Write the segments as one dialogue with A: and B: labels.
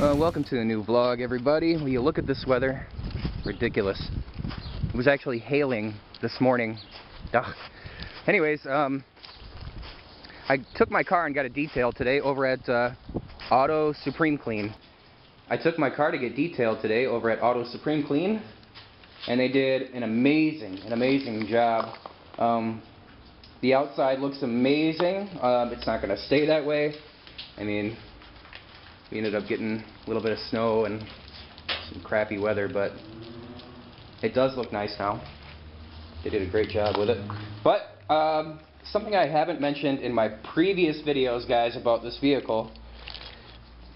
A: Uh, welcome to a new vlog, everybody. Will you look at this weather? Ridiculous. It was actually hailing this morning. Ugh. Anyways, um, I took my car and got a detail today over at uh, Auto Supreme Clean. I took my car to get detailed today over at Auto Supreme Clean, and they did an amazing, an amazing job. Um, the outside looks amazing. Um, it's not going to stay that way. I mean, we ended up getting a little bit of snow and some crappy weather, but it does look nice now. They did a great job with it. But um, something I haven't mentioned in my previous videos, guys, about this vehicle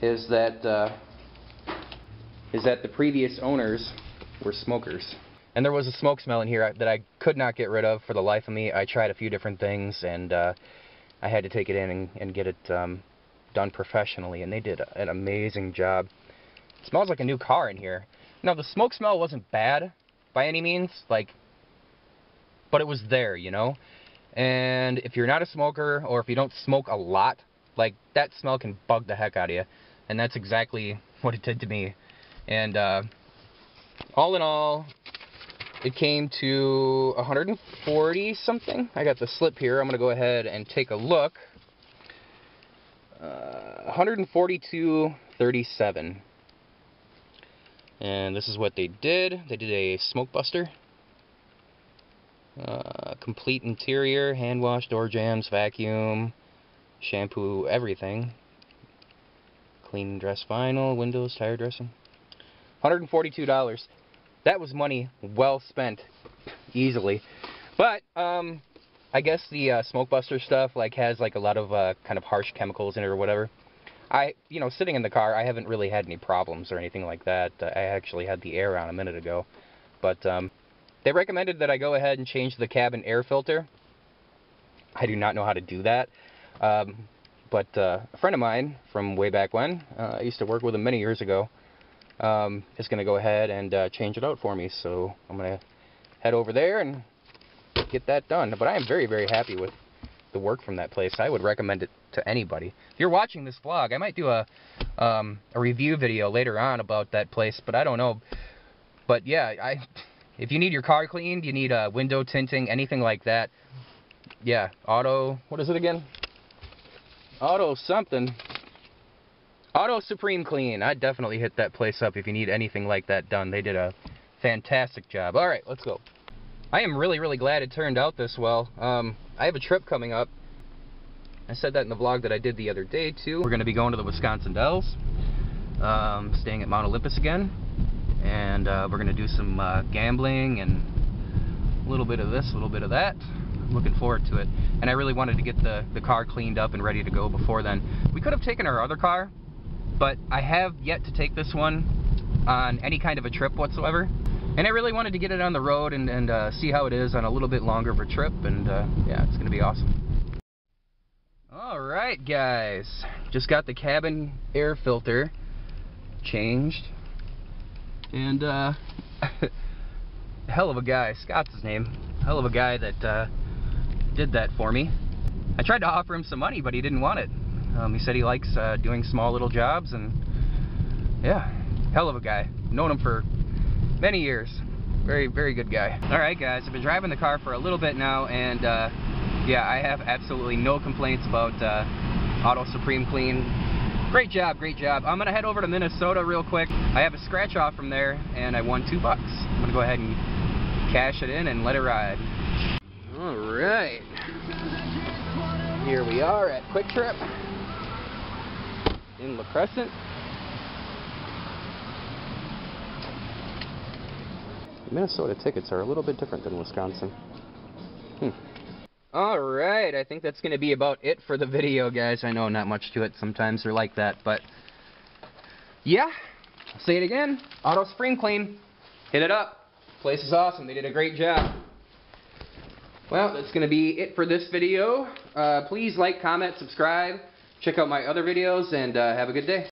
A: is that uh, is that the previous owners were smokers. And there was a smoke smell in here that I could not get rid of for the life of me. I tried a few different things, and uh, I had to take it in and, and get it um, done professionally, and they did an amazing job. It smells like a new car in here. Now, the smoke smell wasn't bad by any means, like, but it was there, you know? And if you're not a smoker, or if you don't smoke a lot, like, that smell can bug the heck out of you. And that's exactly what it did to me. And, uh, all in all, it came to 140 something. I got the slip here. I'm going to go ahead and take a look. Uh, 142.37. And this is what they did. They did a smoke buster. Uh, complete interior, hand wash, door jambs, vacuum, shampoo, everything. Clean dress vinyl, windows, tire dressing. $142. That was money well spent, easily. But, um, I guess the uh, smoke buster stuff like has like a lot of uh, kind of harsh chemicals in it or whatever. I, you know, sitting in the car, I haven't really had any problems or anything like that. I actually had the air on a minute ago. But um, they recommended that I go ahead and change the cabin air filter. I do not know how to do that. Um, but uh, a friend of mine from way back when, uh, I used to work with him many years ago, um, is going to go ahead and uh, change it out for me. So I'm going to head over there and get that done. But I am very, very happy with the work from that place. I would recommend it to anybody. If you're watching this vlog, I might do a um, a review video later on about that place, but I don't know. But yeah, I if you need your car cleaned, you need a uh, window tinting, anything like that. Yeah, auto. What is it again? Auto something. Auto Supreme Clean. I'd definitely hit that place up if you need anything like that done. They did a fantastic job. All right, let's go. I am really, really glad it turned out this well. Um, I have a trip coming up. I said that in the vlog that I did the other day, too. We're going to be going to the Wisconsin Dells, um, staying at Mount Olympus again, and uh, we're going to do some uh, gambling and a little bit of this, a little bit of that. Looking forward to it. And I really wanted to get the, the car cleaned up and ready to go before then. We could have taken our other car, but I have yet to take this one on any kind of a trip whatsoever. And I really wanted to get it on the road and, and uh, see how it is on a little bit longer of a trip. And uh, yeah, it's going to be awesome. Alright guys, just got the cabin air filter changed. And uh, hell of a guy, Scott's his name. Hell of a guy that uh, did that for me. I tried to offer him some money, but he didn't want it. Um, he said he likes uh, doing small little jobs, and yeah, hell of a guy. Known him for many years. Very, very good guy. Alright guys, I've been driving the car for a little bit now and uh, yeah, I have absolutely no complaints about uh, Auto Supreme Clean. Great job, great job. I'm going to head over to Minnesota real quick. I have a scratch off from there and I won two bucks. I'm going to go ahead and cash it in and let it ride. Alright. Here we are at Kwik Trip in La Crescent. Minnesota tickets are a little bit different than Wisconsin. Hmm. Alright, I think that's going to be about it for the video, guys. I know not much to it. Sometimes they're like that, but... Yeah, I'll say it again. Auto Supreme Clean. Hit it up. Place is awesome. They did a great job. Well, that's going to be it for this video. Uh, please like, comment, subscribe. Check out my other videos, and uh, have a good day.